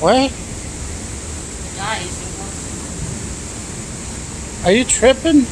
What? Are you tripping?